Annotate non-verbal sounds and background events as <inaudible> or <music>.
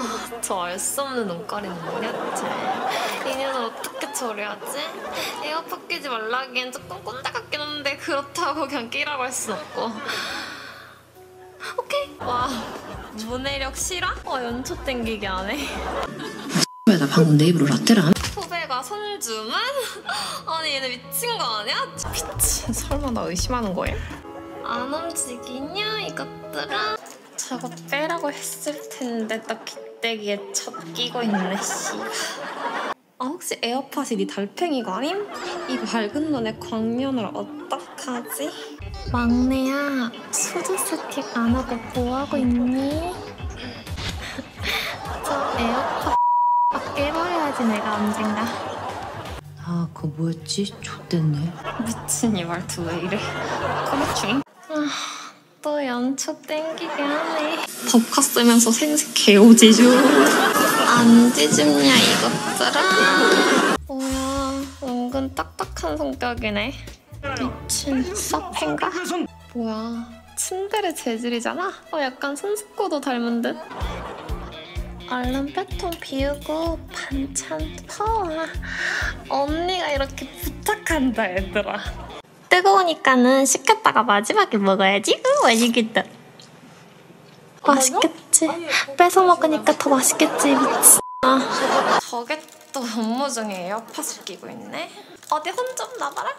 아, 저 알 수 없는 눈가리는 뭐냐지? 이 녀석 어떻게 처리하지? 에어팟 끼지 말라기엔 조금 꼰대 같긴 한데 그렇다고 그냥 끼라고 할 순 없고 오케이 와 문해력 실화? 어 연초 땡기게 하네 왜나 방금 내 입으로 라떼를 안 후배가 손주문? 아니 얘네 미친 거 아니야? 미친 설마 나 의심하는 거야? 안 움직이냐 이것들아? 저거 빼라고 했을 텐데 딱 귀때기에 처 끼고 있네 씨. 아 혹시 에어팟이 네 달팽이관임? 이 맑은 눈의 광인을 어떡하지? 막내야 수저 세팅 안 하고 뭐하고 있니? <laughs> 저 에어팟 깨버려야지 내가 언젠가 아 그거 뭐였지? 좆됐네 미친 이 말투 왜 이래 커뮤충 아, 또 연초 땡기게 하네. 법카 쓰면서 생색 개오지죠 안 찢음냐 이것들아. 뭐야 은근 딱딱한 성격이네. 미친 서펜가? 뭐야 침대의 재질이잖아? 어 약간 손수코도 닮은 듯? 얼른 뼈통 비우고 반찬 퍼와. 언니가 이렇게 부탁한다 얘들아 뜨거우니까는 식혔다가 마지막에 먹어야지. 응 맛있겠다. 맛있겠지. 뺏어 먹으니까 더 맛있겠지 미친 아. 저게 또 업무 중에 에어팟을 끼고 있네. 어디 혼 좀 나봐라